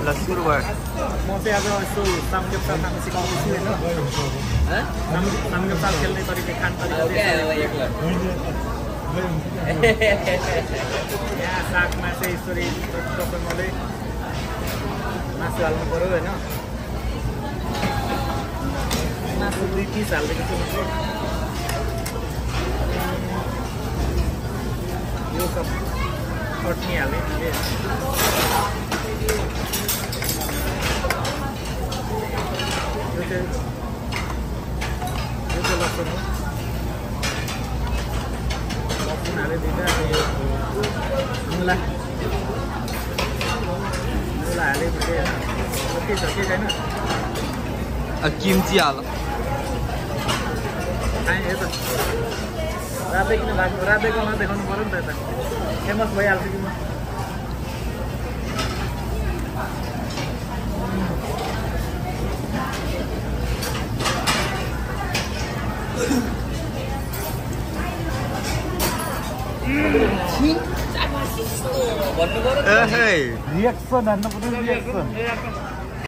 ल सुरु भयो म चाहिँ आज यस्तो सामगेप्चा खान सिकाउँदैछु होइन साम- सामगेप्चा खेल्ने तरिका खाने तरिका यहाँ सागमा चाहिँ यसरी प्रसङ्गले मासु हाल्नु पऱ्यो होइन मासु दुई पिस हालिदिएको छु यो सब चटनी हालेँ मैले यो चाहिँ लसुन हो लसुन हालेँ दुइटा अनि यो मुला के छ के छैन किम्ची हाल खाएँ रातै किन भएको रातै गाउँमा देखाउनु पऱ्यो नि त यता फेमस भइहाल्छ कि म ए हे रिएक्सन हान्नु पर्यो रिएक्सन